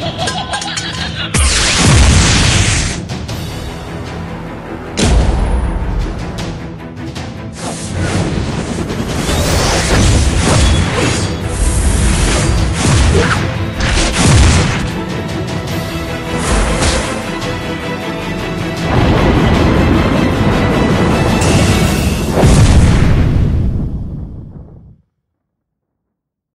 ハハハハ!